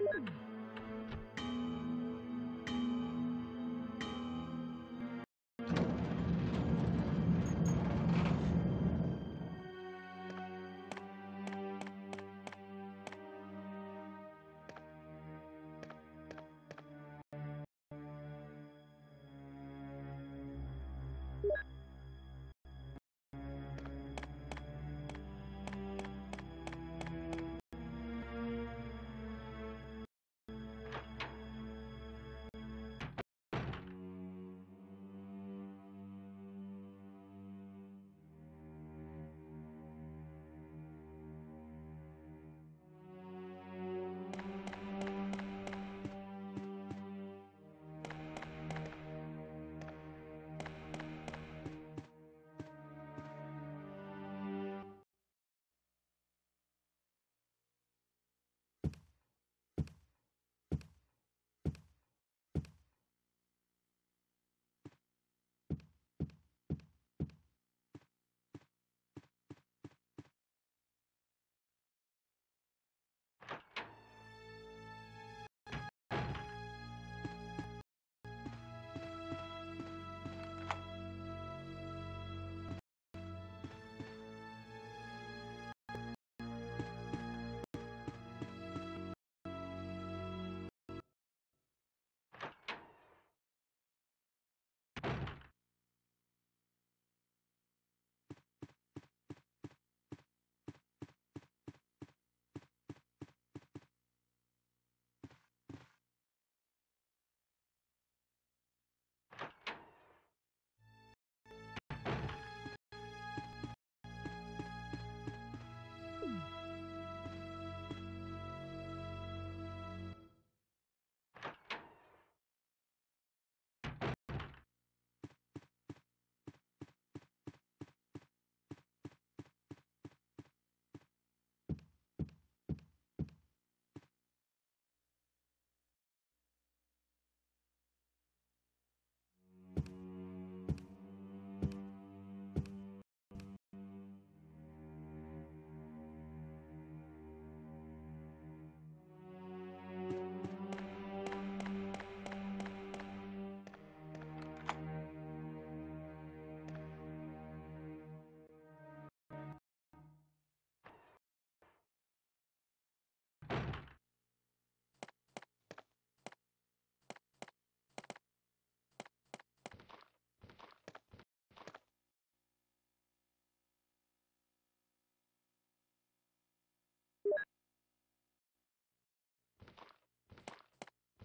Mm-hmm.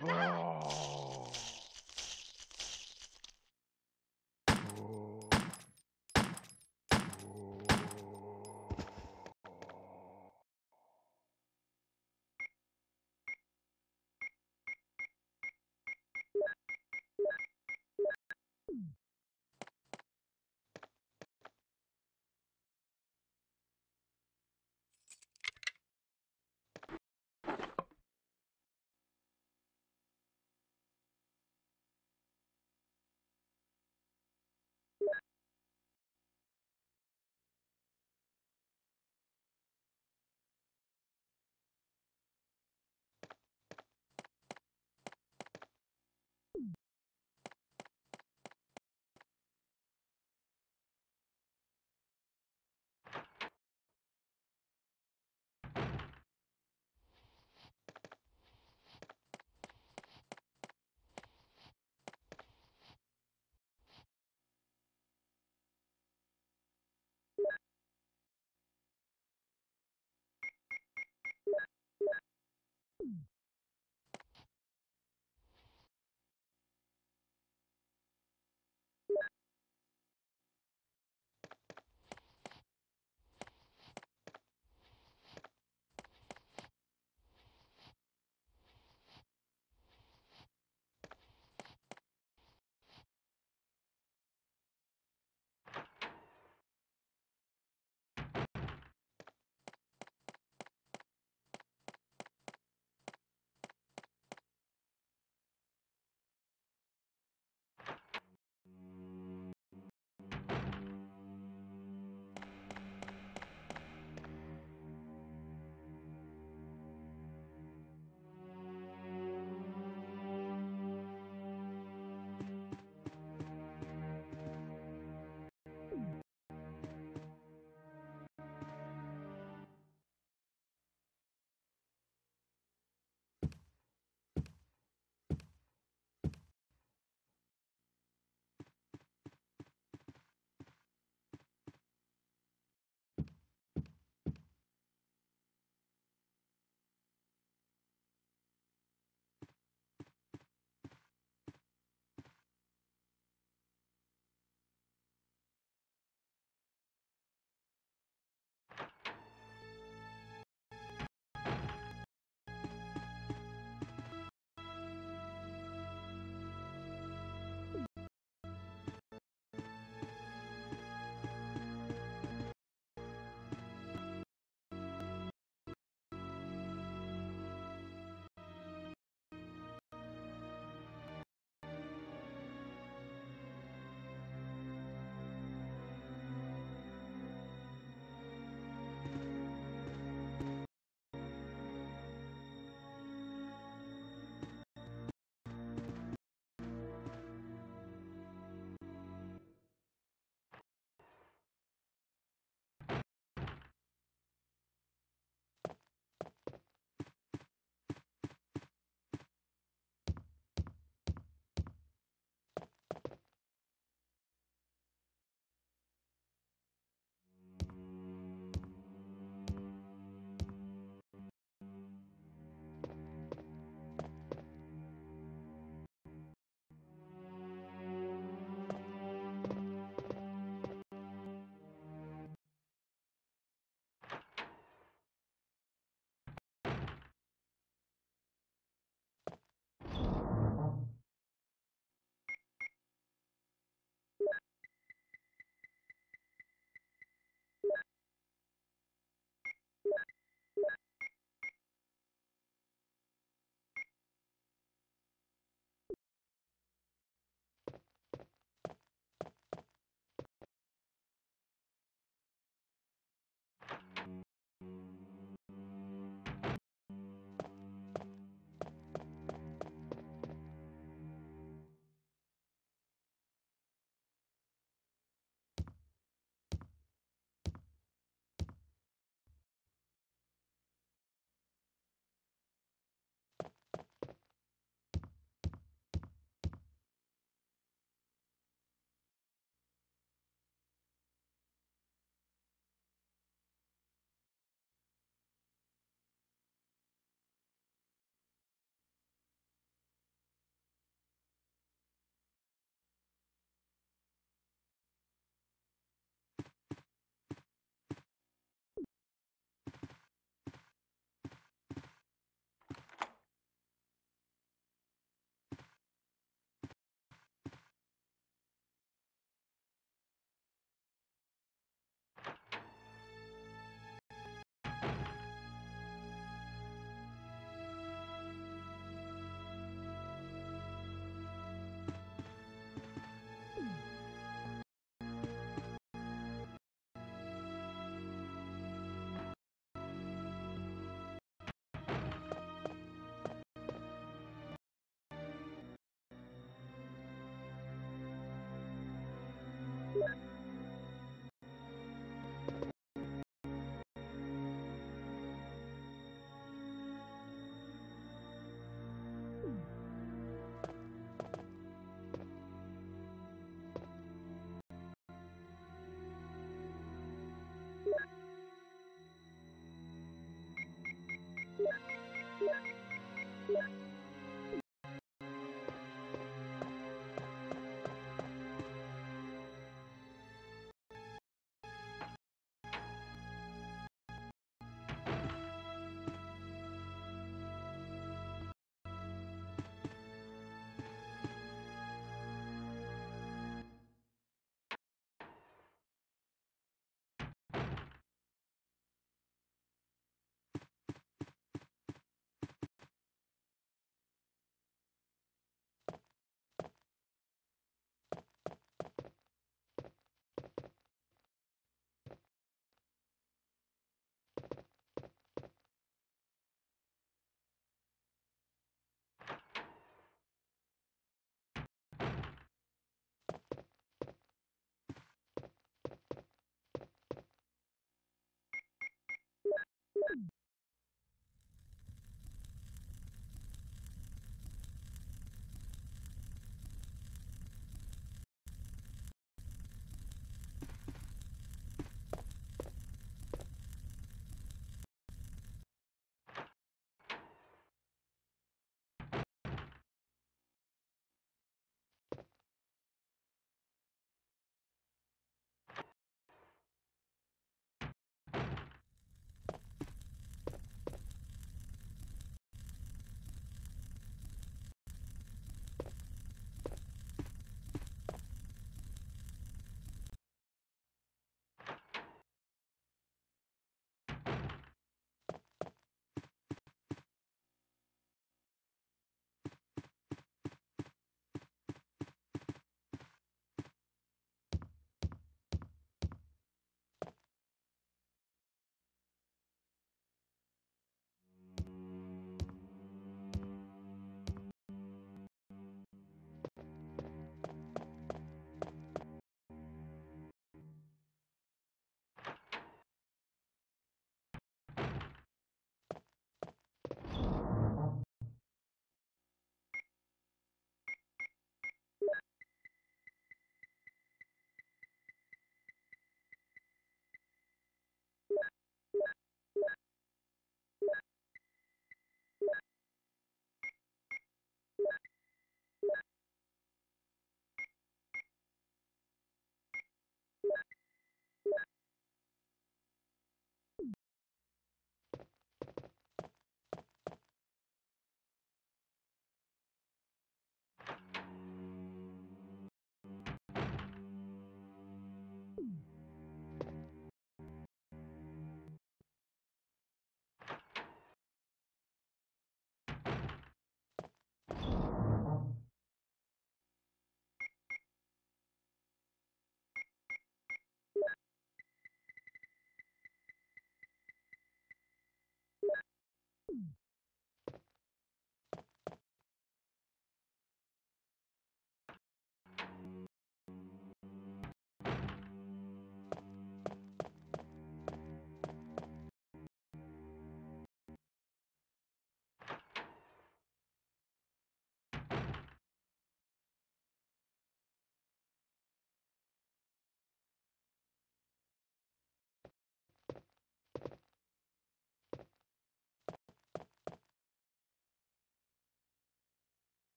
Oh.